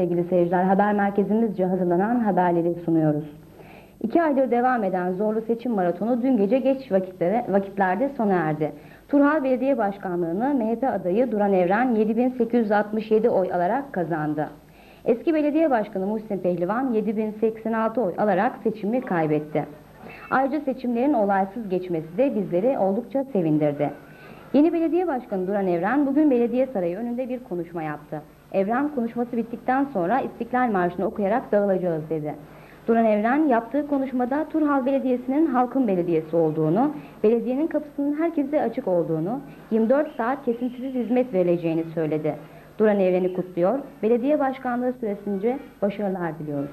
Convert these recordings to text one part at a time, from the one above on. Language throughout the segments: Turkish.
Sevgili seyirciler, haber merkezimizce hazırlanan haberleri sunuyoruz. İki aydır devam eden zorlu seçim maratonu dün gece geç vakitlere, vakitlerde sona erdi. Turhal Belediye Başkanlığı'nı MHP adayı Duran Evren 7867 oy alarak kazandı. Eski belediye başkanı Muhsin Pehlivan 7086 oy alarak seçimi kaybetti. Ayrıca seçimlerin olaysız geçmesi de bizleri oldukça sevindirdi. Yeni belediye başkanı Duran Evren bugün belediye sarayı önünde bir konuşma yaptı. Evren konuşması bittikten sonra İstiklal Marşı'nı okuyarak dağılacağız dedi. Duran Evren yaptığı konuşmada Turhal Belediyesi'nin halkın belediyesi olduğunu, belediyenin kapısının herkese açık olduğunu, 24 saat kesintisiz hizmet verileceğini söyledi. Duran Evren'i kutluyor, belediye başkanlığı süresince başarılar diliyoruz.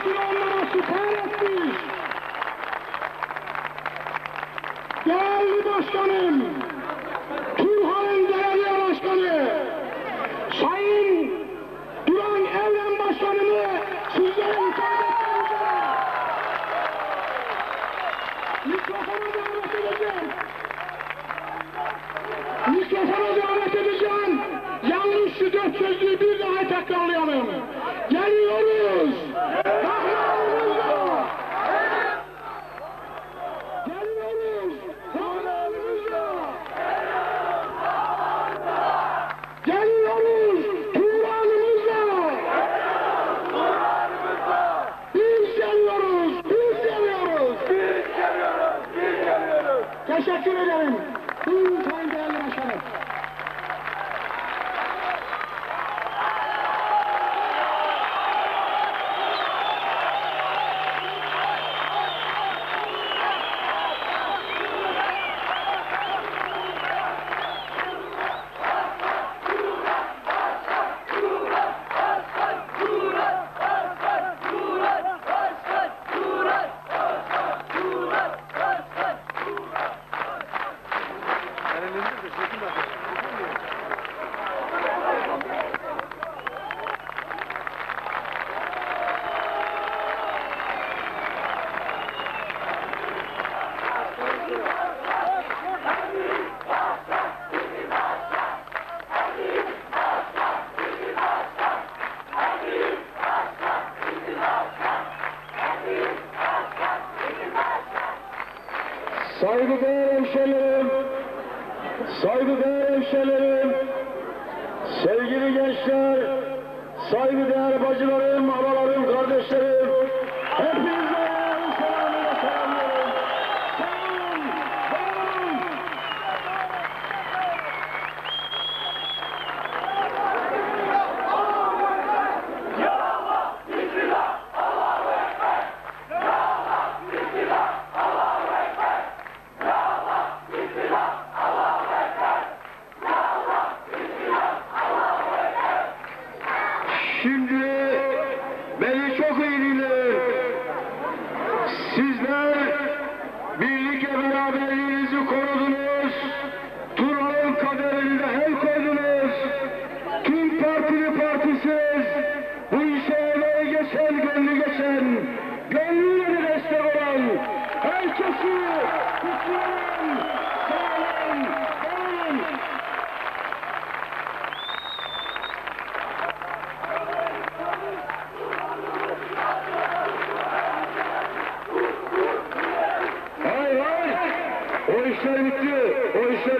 Tanrısını onlara süper etmiş. Değerli başkanım,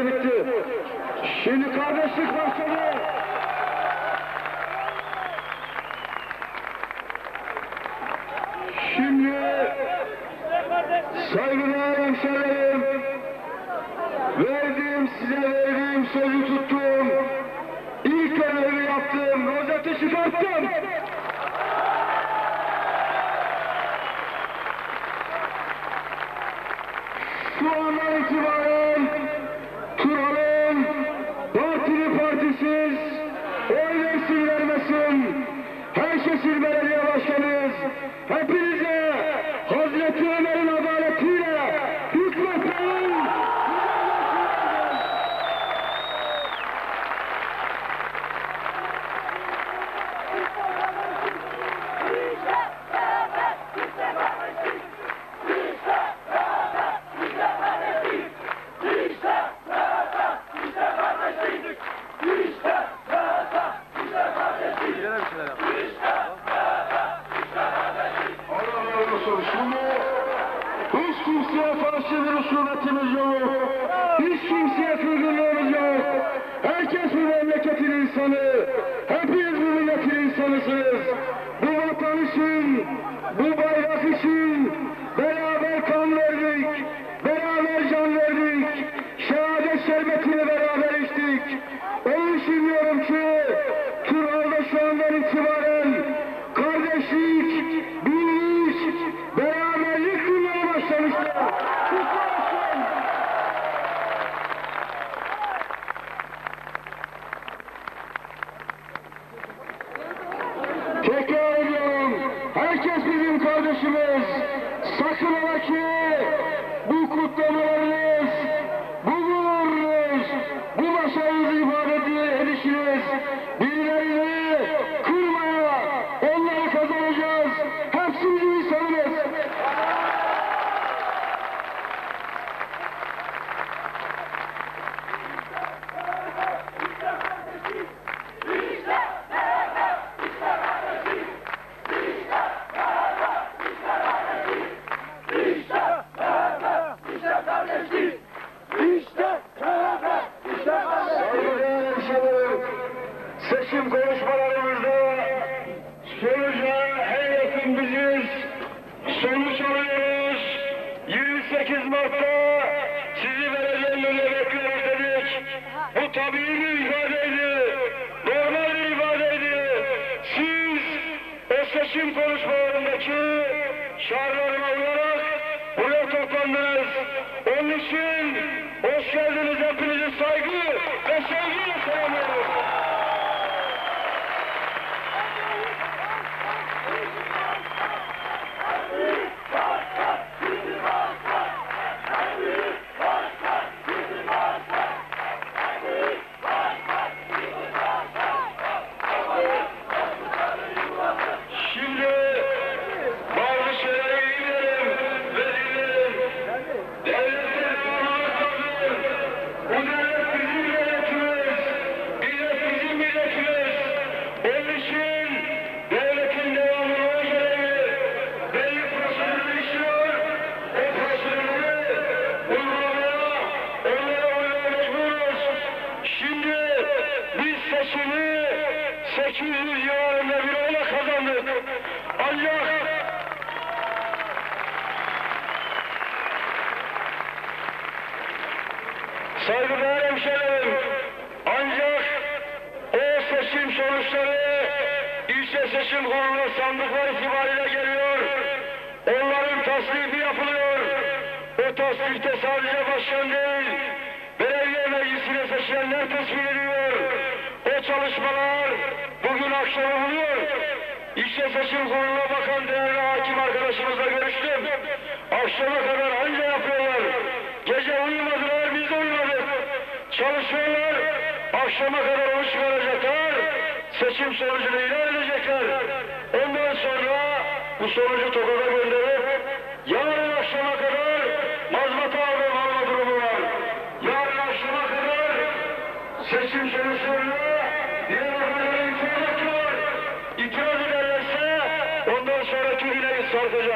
İşler bitti. Şimdi kardeşlik başladı. Şimdi saygıdeğer hemşehrilerim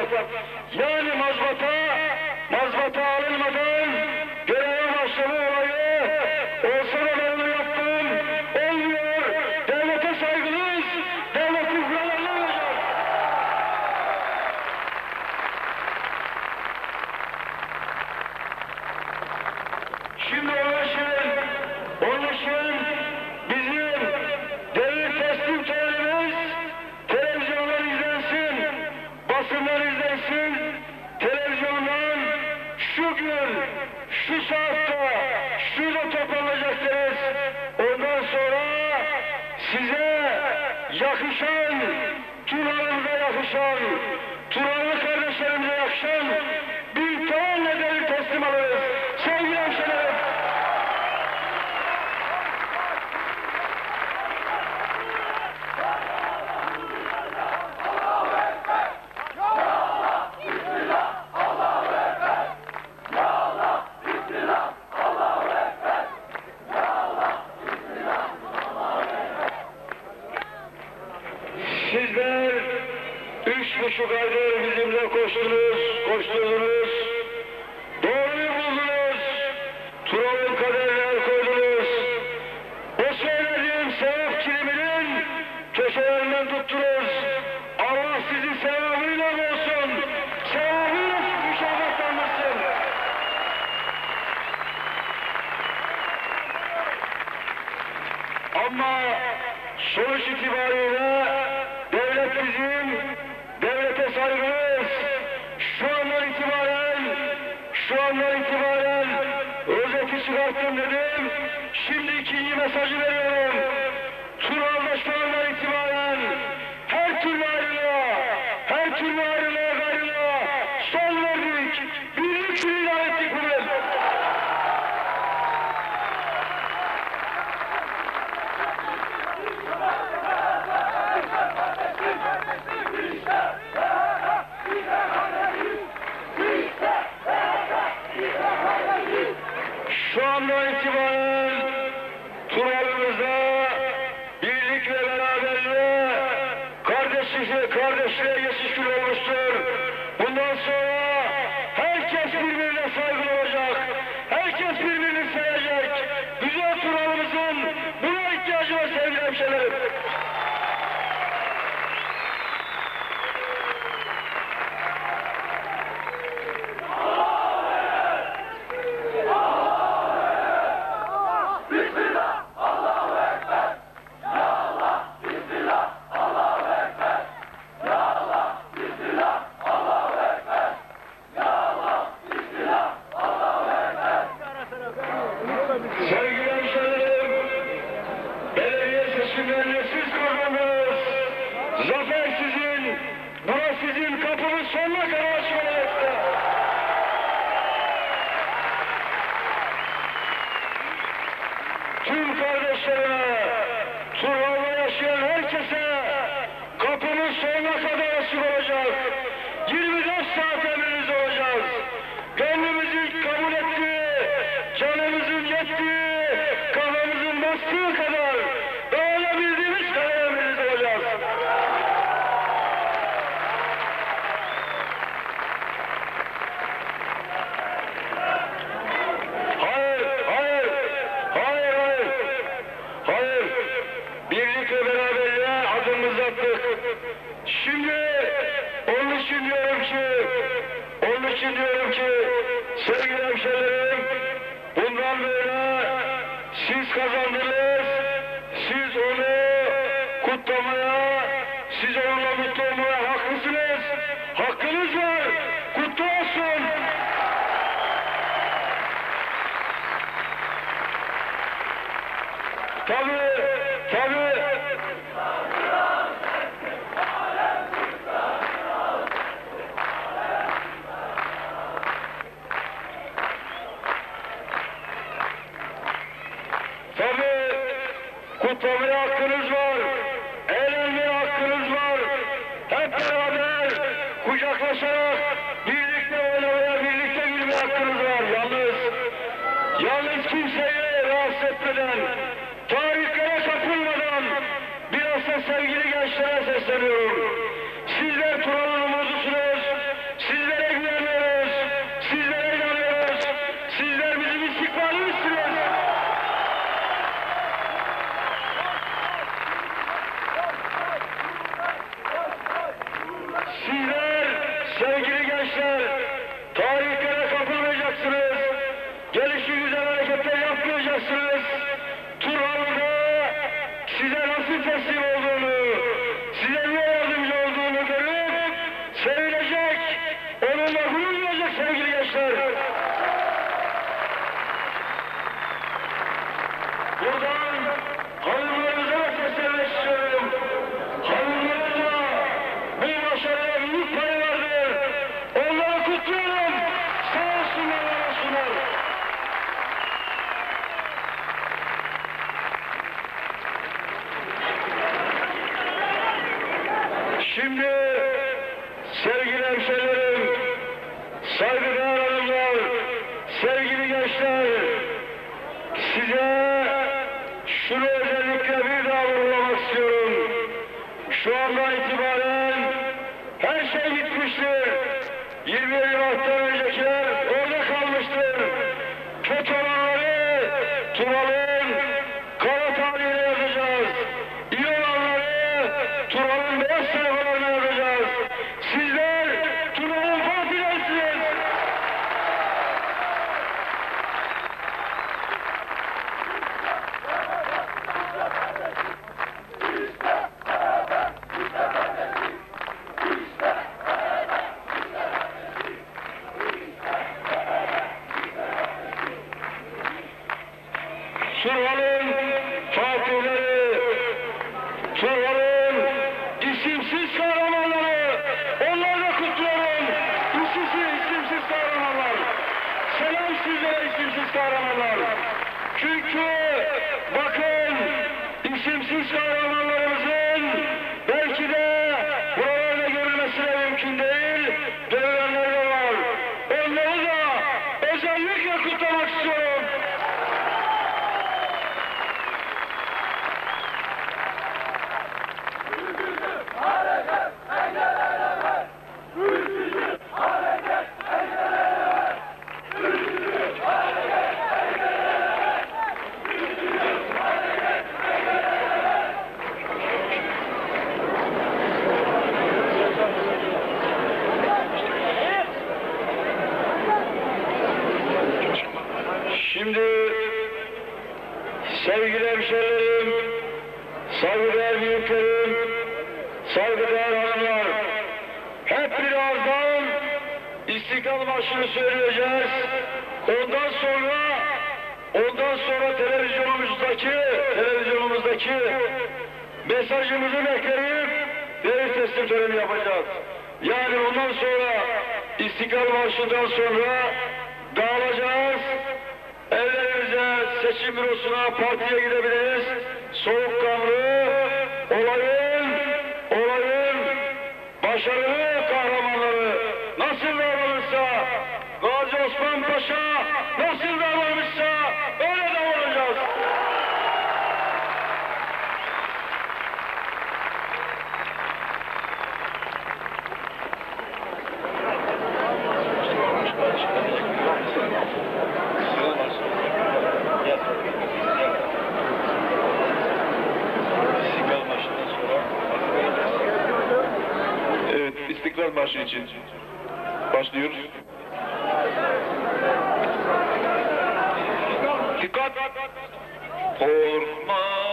Mazbata, mazbata alınmadan hemşehrilerim, saygıdeğer Orman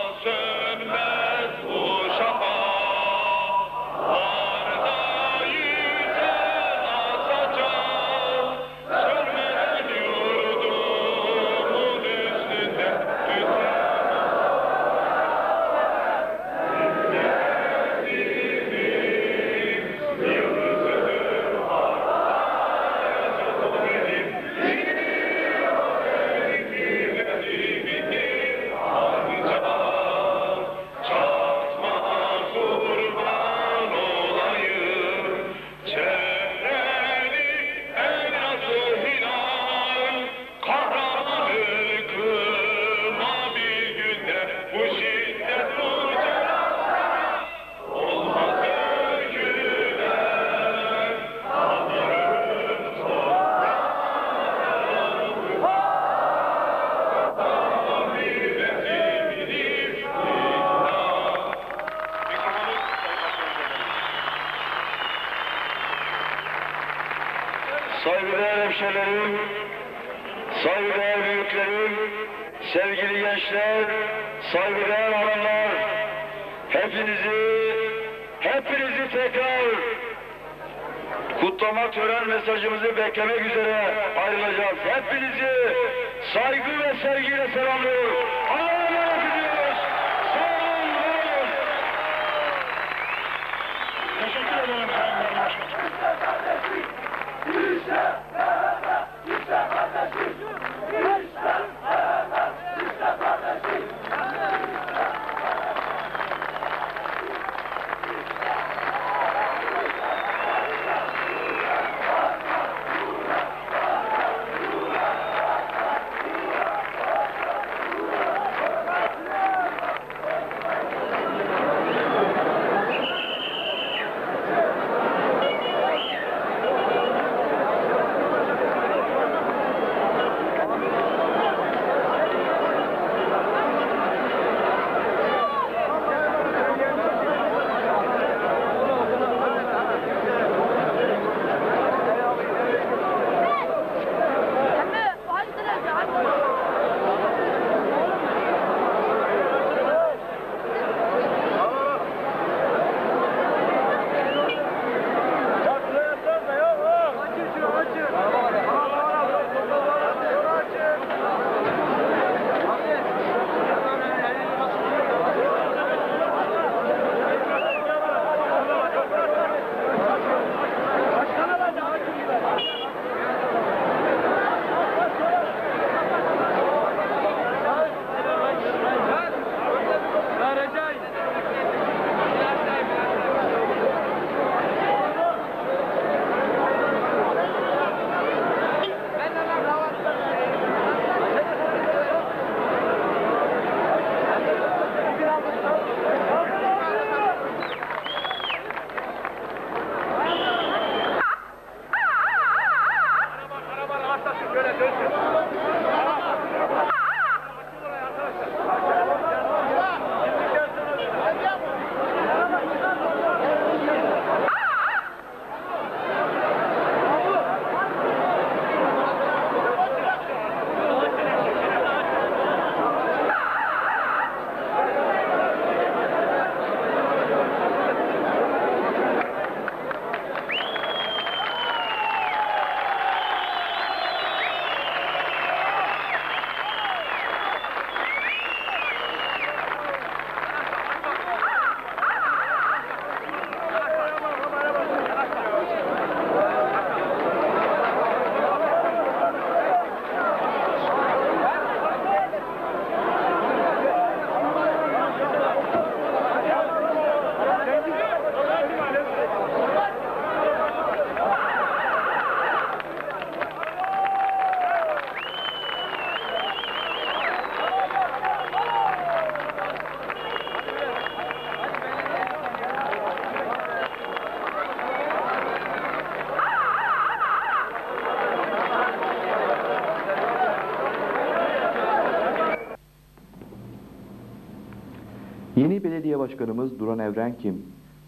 Yeni belediye başkanımız Duran Evren kim?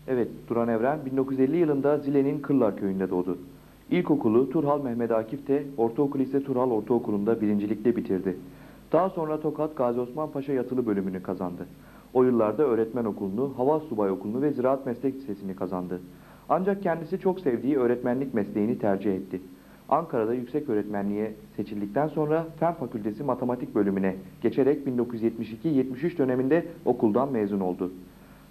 Evet, Duran Evren 1950 yılında Zile'nin Kırlar köyünde doğdu. İlkokulu Turhal Mehmet Akif'te, ortaokul ise Turhal Ortaokulu'nda birincilikle bitirdi. Daha sonra Tokat Gazi Osman Paşa yatılı bölümünü kazandı. O yıllarda öğretmen okulunu, hava subay okulunu ve ziraat meslek lisesini kazandı. Ancak kendisi çok sevdiği öğretmenlik mesleğini tercih etti. Ankara'da yüksek öğretmenliğe seçildikten sonra Fen Fakültesi Matematik bölümüne geçerek 1972-73 döneminde okuldan mezun oldu.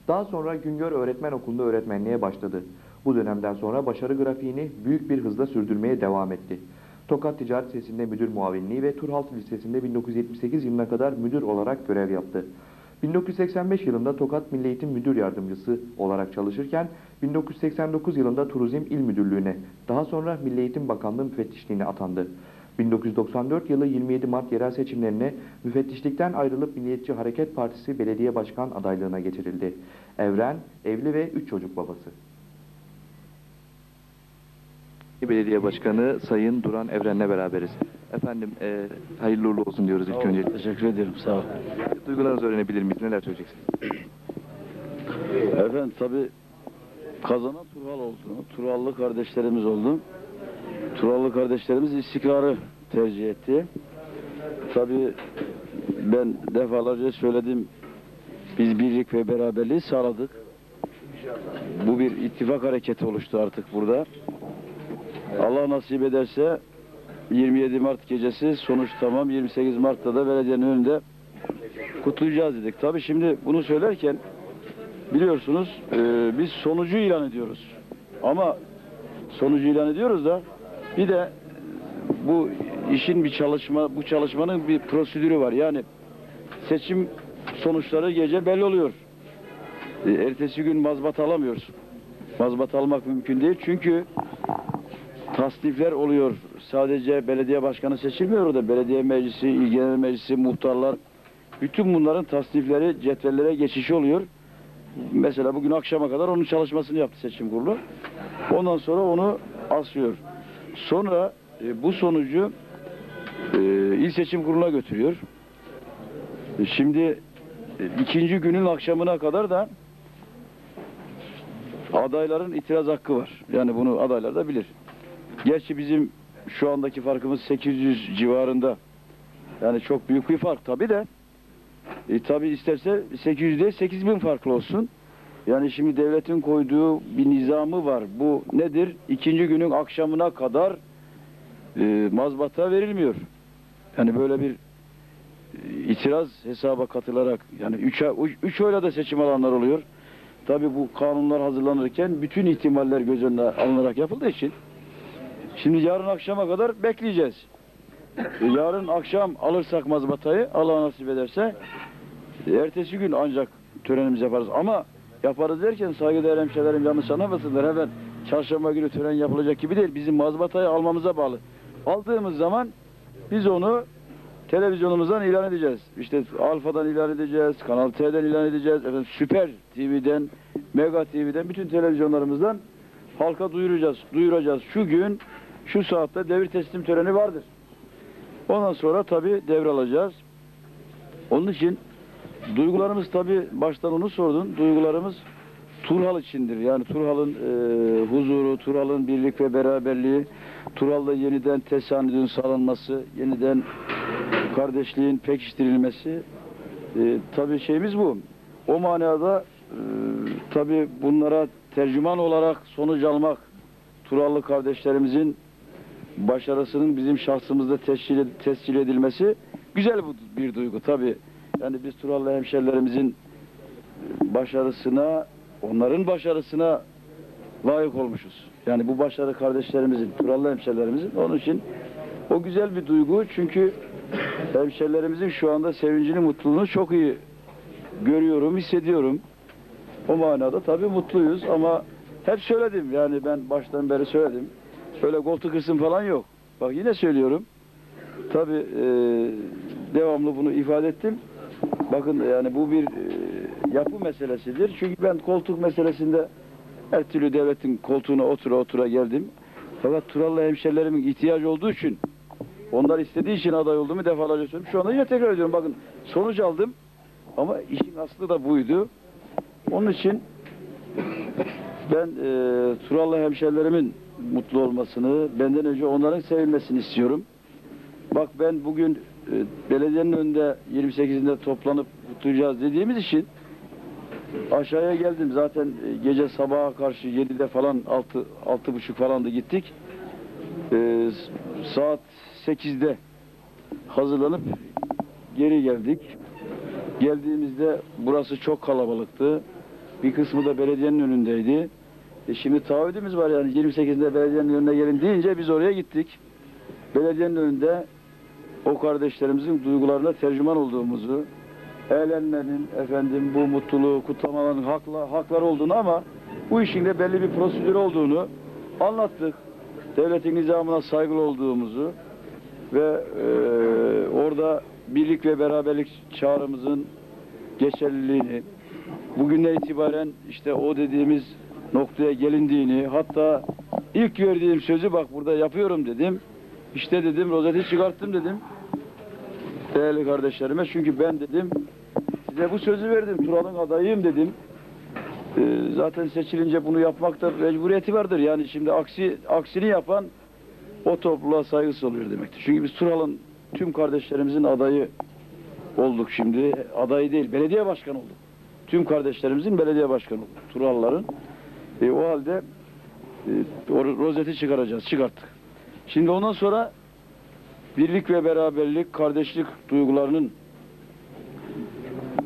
Daha sonra Güngör Öğretmen Okulu'nda öğretmenliğe başladı. Bu dönemden sonra başarı grafiğini büyük bir hızla sürdürmeye devam etti. Tokat Ticaret Lisesi'nde müdür muavinliği ve Turhaltı Lisesi'nde 1978 yılına kadar müdür olarak görev yaptı. 1985 yılında Tokat Milli Eğitim Müdür Yardımcısı olarak çalışırken 1989 yılında Turizm İl Müdürlüğü'ne, daha sonra Milli Eğitim Bakanlığı müfettişliğine atandı. 1994 yılı 27 Mart yerel seçimlerine müfettişlikten ayrılıp Milliyetçi Hareket Partisi belediye başkan adaylığına getirildi. Evren, evli ve 3 çocuk babası. Belediye Başkanı Sayın Duran Evren'le beraberiz. Efendim e, hayırlı uğurlu olsun diyoruz ilk önce. Teşekkür ederim. Sağ ol. Duygularınızı öğrenebilir miyiz? Neler söyleyeceksiniz? Efendim tabi kazanan Turhal oldu. Turhallı kardeşlerimiz oldu. Turhallı kardeşlerimiz istikrarı tercih etti. Tabi ben defalarca söyledim. Biz birlik ve beraberliği sağladık. Bu bir ittifak hareketi oluştu artık burada. Allah nasip ederse 27 Mart gecesi sonuç tamam. 28 Mart'ta da belediyenin önünde kutlayacağız dedik. Tabi şimdi bunu söylerken biliyorsunuz e, biz sonucu ilan ediyoruz. Ama sonucu ilan ediyoruz da bir de bu işin bir çalışma, bu çalışmanın bir prosedürü var. Yani seçim sonuçları gece belli oluyor. E, ertesi gün mazbat alamıyoruz. Mazbat almak mümkün değil çünkü tasnifler oluyor. Sadece belediye başkanı seçilmiyor orada. Belediye meclisi, il genel meclisi, muhtarlar. Bütün bunların tasnifleri cetvellere geçişi oluyor. Mesela bugün akşama kadar onun çalışmasını yaptı seçim kurulu. Ondan sonra onu asıyor. Sonra e, bu sonucu e, il seçim kuruluna götürüyor. E, şimdi e, ikinci günün akşamına kadar da adayların itiraz hakkı var. Yani bunu adaylar da bilir. Gerçi bizim şu andaki farkımız 800 civarında. Yani çok büyük bir fark tabi de. E, tabi isterse 800 değil 8000 farklı olsun. Yani şimdi devletin koyduğu bir nizamı var. Bu nedir? İkinci günün akşamına kadar e, mazbata verilmiyor. Yani böyle bir e, itiraz hesaba katılarak yani 3 üç oyla da seçim alanlar oluyor. Tabi bu kanunlar hazırlanırken bütün ihtimaller göz önüne alınarak yapıldığı için şimdi yarın akşama kadar bekleyeceğiz. Yarın akşam alırsak mazbatayı Allah nasip ederse ertesi gün ancak törenimizi yaparız. Ama yaparız derken saygıdeğer hemşehrilerim yanlış anlamasınlar. Hemen çarşamba günü tören yapılacak gibi değil. Bizim mazbatayı almamıza bağlı. Aldığımız zaman biz onu televizyonumuzdan ilan edeceğiz. İşte Alfa'dan ilan edeceğiz, Kanal T'den ilan edeceğiz, efendim Süper TV'den, Mega TV'den bütün televizyonlarımızdan halka duyuracağız. Duyuracağız. Şu gün şu saatte devir teslim töreni vardır. Ondan sonra tabii devralacağız. Onun için duygularımız tabii baştan onu sordun. Duygularımız Turhal içindir. Yani Turhal'ın e, huzuru, Turhal'ın birlik ve beraberliği, Turhal'da yeniden tesanüdün sağlanması, yeniden kardeşliğin pekiştirilmesi. E, tabii şeyimiz bu. O manada e, tabii bunlara tercüman olarak sonuç almak, Turhallı kardeşlerimizin başarısının bizim şahsımızda tescil, tescil edilmesi güzel bir duygu tabii. Yani biz Turallı hemşerilerimizin başarısına, onların başarısına layık olmuşuz. Yani bu başarı kardeşlerimizin, Turallı hemşerilerimizin. Onun için o güzel bir duygu çünkü hemşerilerimizin şu anda sevincini, mutluluğunu çok iyi görüyorum, hissediyorum. O manada tabii mutluyuz ama hep söyledim yani ben baştan beri söyledim. Öyle koltuk kısım falan yok. Bak yine söylüyorum. Tabii e, devamlı bunu ifade ettim. Bakın yani bu bir e, yapı meselesidir. Çünkü ben koltuk meselesinde her türlü devletin koltuğuna otura otura geldim. Fakat Turallı hemşerilerimin ihtiyacı olduğu için onlar istediği için aday olduğumu defalarca söyledim. Şu anda yine tekrar ediyorum. Bakın sonuç aldım. Ama işin aslı da buydu. Onun için ben e, Turallı hemşerilerimin mutlu olmasını, benden önce onların sevilmesini istiyorum. Bak ben bugün e, belediyenin önünde 28'inde toplanıp kutlayacağız dediğimiz için aşağıya geldim. Zaten e, gece sabaha karşı 7'de falan 6 altı buçuk falandı gittik. E, saat 8'de hazırlanıp geri geldik. Geldiğimizde burası çok kalabalıktı. Bir kısmı da belediyenin önündeydi. E şimdi taahhüdümüz var yani 28'inde belediyenin önüne gelin deyince biz oraya gittik. Belediyenin önünde o kardeşlerimizin duygularına tercüman olduğumuzu, eğlenmenin, efendim bu mutluluğu, kutlamaların hakla, haklar olduğunu ama bu işin de belli bir prosedür olduğunu anlattık. Devletin nizamına saygılı olduğumuzu ve e, orada birlik ve beraberlik çağrımızın geçerliliğini, bugünden itibaren işte o dediğimiz noktaya gelindiğini, hatta ilk verdiğim sözü bak burada yapıyorum dedim. İşte dedim rozeti çıkarttım dedim. Değerli kardeşlerime çünkü ben dedim size bu sözü verdim. Tural'ın adayıyım dedim. Ee, zaten seçilince bunu yapmakta mecburiyeti vardır. Yani şimdi aksi aksini yapan o topluluğa saygısı oluyor demektir. Çünkü biz Tural'ın tüm kardeşlerimizin adayı olduk şimdi. Adayı değil, belediye başkanı olduk. Tüm kardeşlerimizin belediye başkanı olduk. Turalların. E, o halde e, rozeti çıkaracağız. Çıkarttık. Şimdi ondan sonra birlik ve beraberlik, kardeşlik duygularının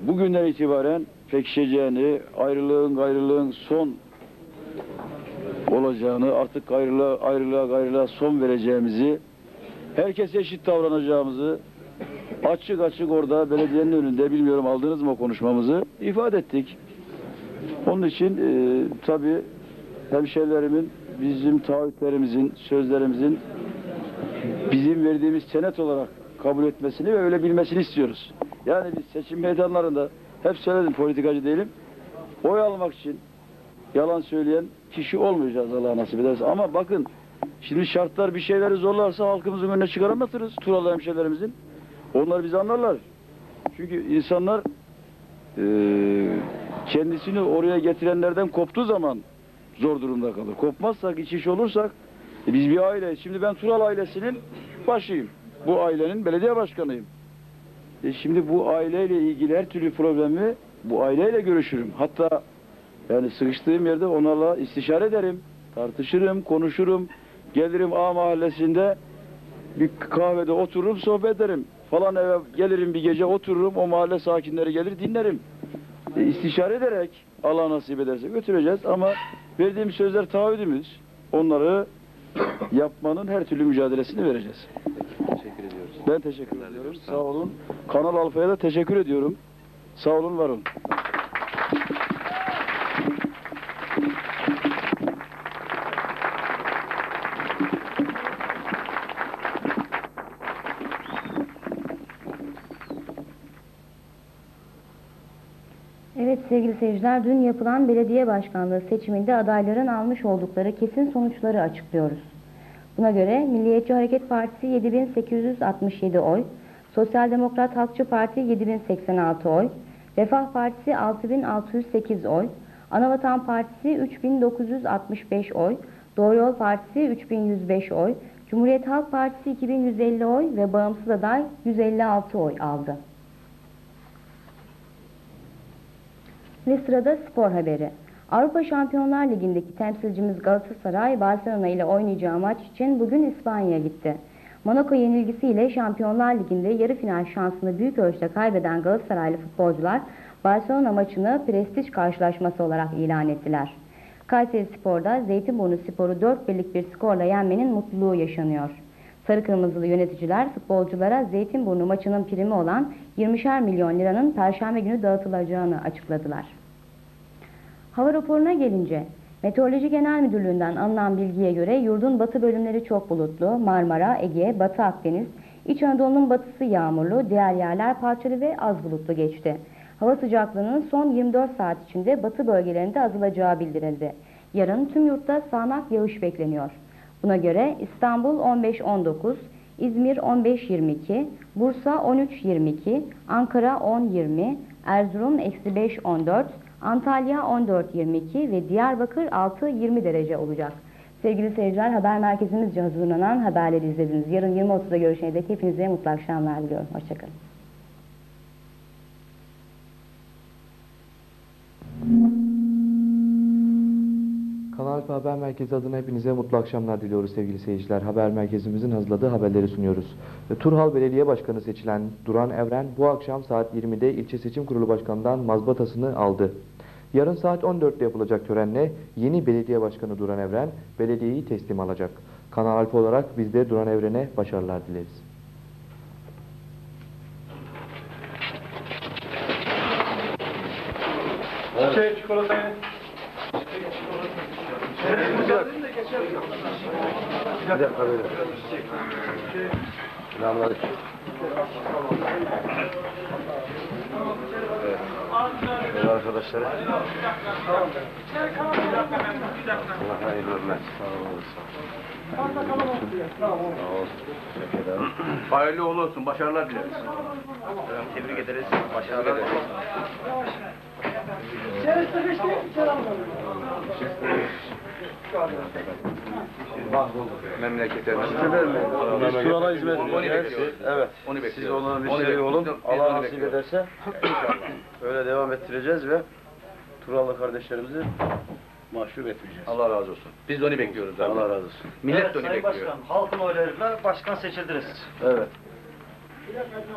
bugünden itibaren pekişeceğini, ayrılığın gayrılığın son olacağını, artık ayrılığa, ayrılığa gayrılığa son vereceğimizi, herkese eşit davranacağımızı açık açık orada belediyenin önünde bilmiyorum aldınız mı o konuşmamızı ifade ettik. Onun için e, tabii hemşerilerimin bizim taahhütlerimizin, sözlerimizin bizim verdiğimiz senet olarak kabul etmesini ve öyle bilmesini istiyoruz. Yani biz seçim meydanlarında hep söyledim politikacı değilim. Oy almak için yalan söyleyen kişi olmayacağız Allah nasip ederse. Ama bakın şimdi şartlar bir şeyleri zorlarsa halkımızın önüne çıkaramazsınız Turalı hemşehrilerimizin. Onlar bizi anlarlar. Çünkü insanlar kendisini oraya getirenlerden koptuğu zaman zor durumda kalır. Kopmazsak, iç iş olursak e biz bir aileyiz. Şimdi ben Tural ailesinin başıyım. Bu ailenin belediye başkanıyım. E şimdi bu aileyle ilgili her türlü problemi bu aileyle görüşürüm. Hatta yani sıkıştığım yerde onlarla istişare ederim. Tartışırım, konuşurum. Gelirim A mahallesinde bir kahvede otururum, sohbet ederim. Falan eve gelirim bir gece otururum. O mahalle sakinleri gelir dinlerim. E, istişare ederek Allah nasip ederse götüreceğiz ama verdiğim sözler taahhüdümüz. Onları yapmanın her türlü mücadelesini vereceğiz. Teşekkür ediyoruz. Ben teşekkür ediyorum. Sağ olun. Kanal Alfa'ya da teşekkür ediyorum. Sağ olun, var olun. Sevgili seyirciler, dün yapılan belediye başkanlığı seçiminde adayların almış oldukları kesin sonuçları açıklıyoruz. Buna göre Milliyetçi Hareket Partisi 7867 oy, Sosyal Demokrat Halkçı Parti 7086 oy, Refah Partisi 6608 oy, Anavatan Partisi 3965 oy, Doğru Yol Partisi 3105 oy, Cumhuriyet Halk Partisi 2150 oy ve bağımsız aday 156 oy aldı. Ve sırada spor haberi. Avrupa Şampiyonlar Ligi'ndeki temsilcimiz Galatasaray, Barcelona ile oynayacağı maç için bugün İspanya'ya gitti. Monaco yenilgisiyle Şampiyonlar Ligi'nde yarı final şansını büyük ölçüde kaybeden Galatasaraylı futbolcular Barcelona maçını prestij karşılaşması olarak ilan ettiler. Kayseri Spor'da Zeytinburnu Spor'u 4 birlik bir skorla yenmenin mutluluğu yaşanıyor. Sarı Kırmızılı yöneticiler futbolculara Zeytinburnu maçının primi olan 20'şer milyon liranın perşembe günü dağıtılacağını açıkladılar. Hava raporuna gelince, Meteoroloji Genel Müdürlüğü'nden alınan bilgiye göre yurdun batı bölümleri çok bulutlu, Marmara, Ege, Batı Akdeniz, İç Anadolu'nun batısı yağmurlu, diğer yerler parçalı ve az bulutlu geçti. Hava sıcaklığının son 24 saat içinde batı bölgelerinde azalacağı bildirildi. Yarın tüm yurtta sağanak yağış bekleniyor. Buna göre İstanbul 15-19, İzmir 15-22, Bursa 13-22, Ankara 10-20, Erzurum eksi 5-14, Antalya 14-22 ve Diyarbakır 6-20 derece olacak. Sevgili seyirciler haber merkezimizce hazırlanan haberleri izlediniz. Yarın 20.30'da görüşene dek hepinize mutlu akşamlar diliyorum. Hoşçakalın. Kanal Alfa Haber Merkezi adına hepinize mutlu akşamlar diliyoruz sevgili seyirciler. Haber merkezimizin hazırladığı haberleri sunuyoruz. Turhal Belediye Başkanı seçilen Duran Evren bu akşam saat 20'de ilçe seçim kurulu başkanından mazbatasını aldı. Yarın saat 14'te yapılacak törenle yeni belediye başkanı Duran Evren belediyeyi teslim alacak. Kanal Alfa olarak biz de Duran Evren'e başarılar dileriz. Şey çikolatayı. Bir dakika böyle. Selamünaleyküm. Evet. Böyle arkadaşlar. Allah hayırlı ömür. Sağ olun. Sağ olun. Teşekkür ederim. Hayırlı olsun. Başarılar dileriz. Tebrik ederiz. Başarılar dileriz. Memleketlerimiz. Biz Kur'an'a hizmet edeceğiz. Evet. Onu Siz bekliyoruz. ona Onu müşteri bekliyoruz. olun. Allah nasip ederse öyle devam ettireceğiz ve Turalı kardeşlerimizi mahcup etmeyeceğiz. Allah razı olsun. Biz de onu bekliyoruz zaten. Allah razı olsun. Millet evet, de onu Sayın bekliyor. Başkan, halkın oylarıyla başkan seçildiniz. Evet.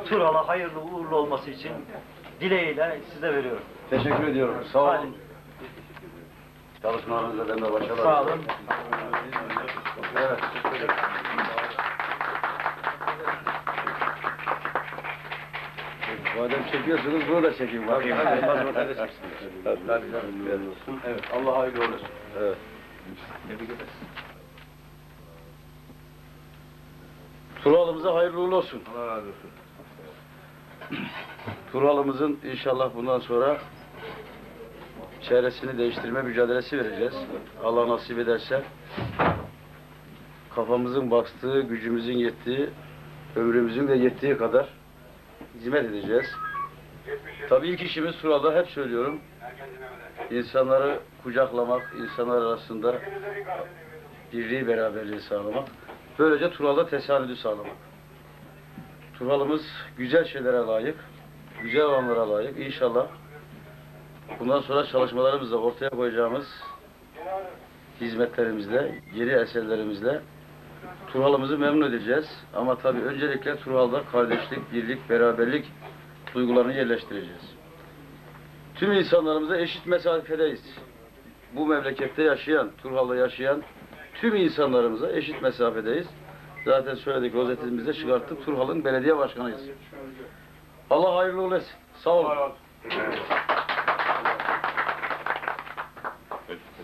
Turhal'a hayırlı uğurlu olması için dileğiyle size veriyorum. Teşekkür ediyorum. Sağ Hadi. Çalışmalarınızda ben de başarılar. Sağ olun. Evet. Madem çekiyorsunuz bunu da çekeyim bakayım. Evet. Allah hayırlı olsun. Evet. Tebrik ederiz. Turhalımıza hayırlı uğurlu olsun. Allah razı olsun. Turhalımızın inşallah bundan sonra çevresini değiştirme mücadelesi vereceğiz. Allah nasip ederse kafamızın bastığı, gücümüzün yettiği, ömrümüzün de yettiği kadar hizmet edeceğiz. Tabii ilk işimiz Turhal'da hep söylüyorum. insanları kucaklamak, insanlar arasında birliği, beraberliği sağlamak. Böylece Turhal'da tesadüdü sağlamak. Turhal'ımız güzel şeylere layık, güzel olanlara layık. İnşallah bundan sonra çalışmalarımızda ortaya koyacağımız hizmetlerimizle, yeni eserlerimizle Turhal'ımızı memnun edeceğiz. Ama tabii öncelikle Turhal'da kardeşlik, birlik, beraberlik duygularını yerleştireceğiz. Tüm insanlarımıza eşit mesafedeyiz. Bu memlekette yaşayan, Turhal'da yaşayan tüm insanlarımıza eşit mesafedeyiz. Zaten söyledik rozetimizde çıkarttık. Turhal'ın belediye başkanıyız. Allah hayırlı etsin. Sağ olun.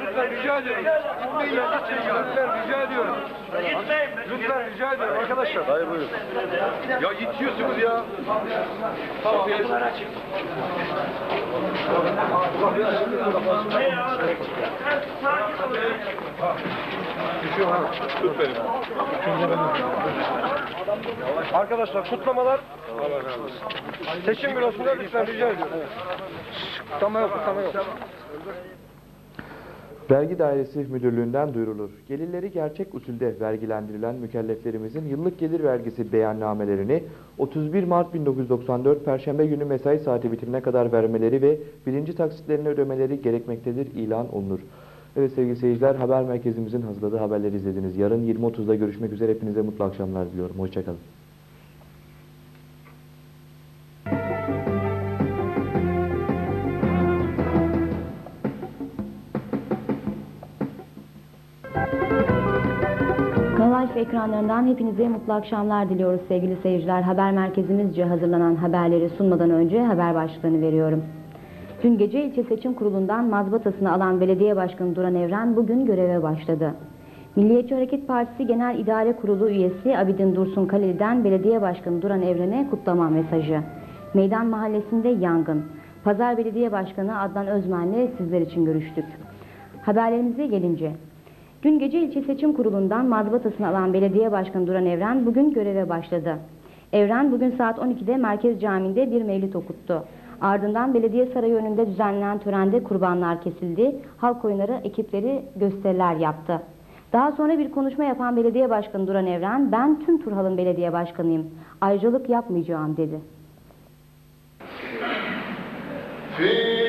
lütfen rica ediyorum. Gitmeyin ya. Lütfen rica ediyorum. Lütfen rica ediyorum arkadaşlar. Hayır buyurun. Ya itiyorsunuz ya. Tamam. Tut beni. Arkadaşlar kutlamalar seçim bürosunda lütfen rica ediyorum. Kutlama yok, kutlama yok. Vergi Dairesi Müdürlüğü'nden duyurulur. Gelirleri gerçek usulde vergilendirilen mükelleflerimizin yıllık gelir vergisi beyannamelerini 31 Mart 1994 Perşembe günü mesai saati bitimine kadar vermeleri ve birinci taksitlerini ödemeleri gerekmektedir ilan olunur. Evet sevgili seyirciler haber merkezimizin hazırladığı haberleri izlediniz. Yarın 20.30'da görüşmek üzere hepinize mutlu akşamlar diliyorum. Hoşçakalın. Kanal TV ekranlarından hepinize mutlu akşamlar diliyoruz sevgili seyirciler. Haber merkezimizce hazırlanan haberleri sunmadan önce haber başlığını veriyorum. Dün gece ilçe seçim kurulundan mazbatasını alan belediye başkanı Duran Evren bugün göreve başladı. Milliyetçi Hareket Partisi Genel İdare Kurulu üyesi Abidin Dursun Kaleli'den belediye başkanı Duran Evren'e kutlama mesajı. Meydan Mahallesi'nde yangın. Pazar Belediye Başkanı Adnan Özmen'le sizler için görüştük. Haberlerimize gelince, Dün gece ilçe seçim kurulundan mazbatasını alan belediye başkanı Duran Evren bugün göreve başladı. Evren bugün saat 12'de Merkez Camii'nde bir mevlid okuttu. Ardından belediye sarayı önünde düzenlenen törende kurbanlar kesildi. Halk oyunları ekipleri gösteriler yaptı. Daha sonra bir konuşma yapan belediye başkanı Duran Evren, ben tüm Turhal'ın belediye başkanıyım. Ayrıcalık yapmayacağım dedi. Fi